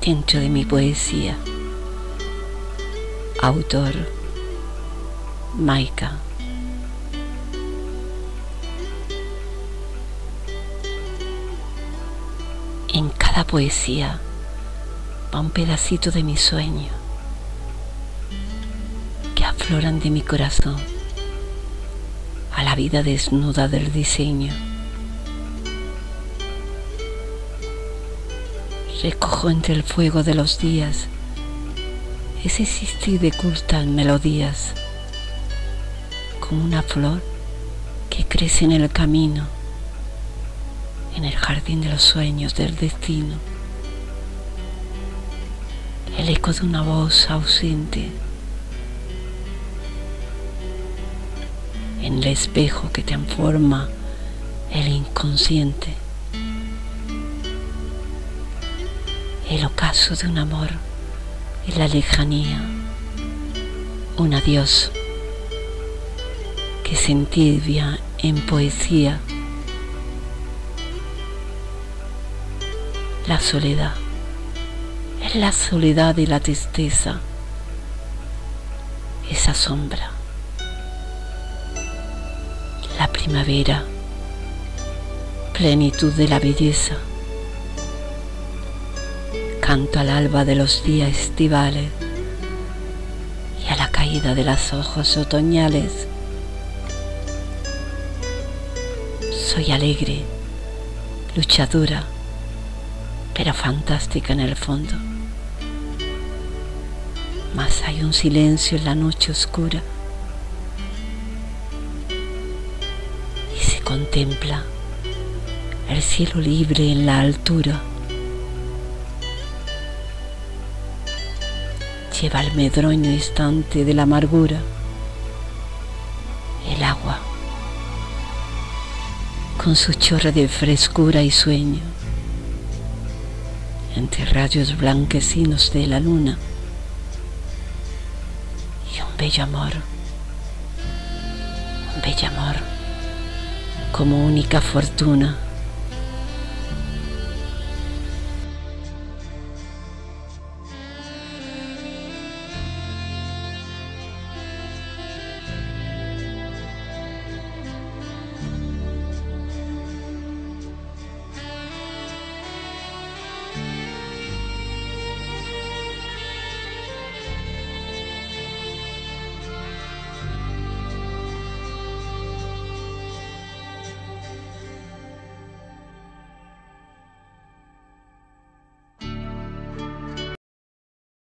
dentro de mi poesía. Autor Maika. En cada poesía va un pedacito de mi sueño que afloran de mi corazón a la vida desnuda del diseño. Recojo entre el fuego de los días ese existir de cultas melodías, como una flor que crece en el camino, en el jardín de los sueños del destino. El eco de una voz ausente en el espejo que transforma el inconsciente. El ocaso de un amor en la lejanía, un adiós que se entibia en poesía, la soledad, es la soledad y la tristeza, esa sombra, la primavera, plenitud de la belleza canto al alba de los días estivales y a la caída de las ojos otoñales. Soy alegre, luchadora, pero fantástica en el fondo. Mas hay un silencio en la noche oscura y se contempla el cielo libre en la altura. Lleva el medroño instante de la amargura, el agua, con su chorro de frescura y sueño, entre rayos blanquecinos de la luna, y un bello amor, un bello amor como única fortuna.